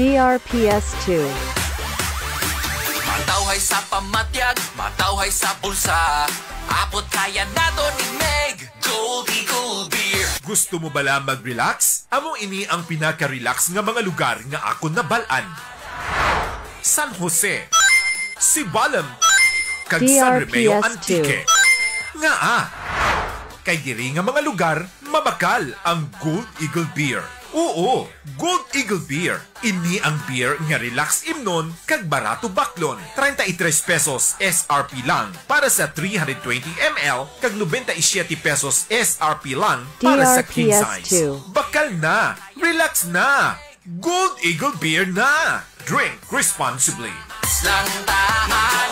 DRPS2. Matawhay sa pamatyag, matawhay sa bulsa Apot kaya nato ni Meg Gold Eagle Beer Gusto mo bala mag-relax? Amo ini ang pinaka-relax nga mga lugar nga ako nabalaan. San Jose, Sibalam, kag San Romeo DRPS2. Antique. Nga ah, kay diri nga mga lugar, mabakal ang Gold Eagle Beer. Oo, Gold Eagle Beer. Ini ang beer nga relax imnon kag barato baklon. 33 pesos SRP lang para sa 320 ml kag 97 pesos SRP lang para sa king size. DRPS2. Bakal na, relax na. Gold Eagle Beer na. Drink responsibly. Lang tahanan